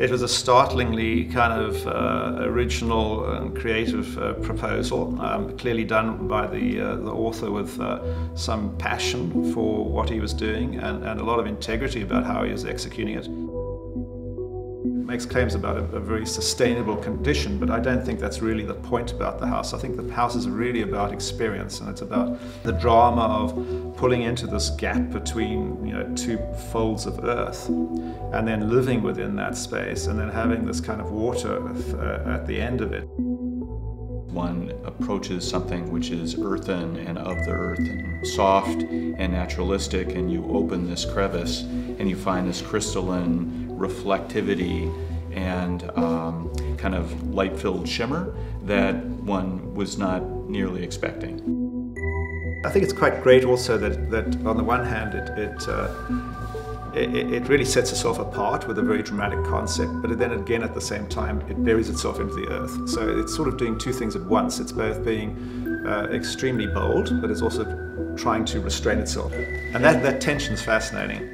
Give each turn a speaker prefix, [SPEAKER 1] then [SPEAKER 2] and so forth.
[SPEAKER 1] It was a startlingly kind of uh, original and creative uh, proposal, um, clearly done by the, uh, the author with uh, some passion for what he was doing and, and a lot of integrity about how he was executing it makes claims about a, a, very sustainable condition, but I don't think that's really the point about the house. I think the house is really about experience and it's about the drama of pulling into this gap between you know two folds of earth and then living within that space and then having this kind of water uh, at the end of it
[SPEAKER 2] one approaches something which is earthen and of the earth and soft and naturalistic, and you open this crevice and you find this crystalline reflectivity and um, kind of light filled shimmer that one was not nearly expecting.
[SPEAKER 1] I think it's quite great also that, that on the one hand it, it uh, it, it, really sets itself apart with a very dramatic concept, but then again at the same time it buries itself into the earth. So it's sort of doing two things at once. It's both being uh, extremely bold, but it's also trying to restrain itself. And that, that tension is fascinating.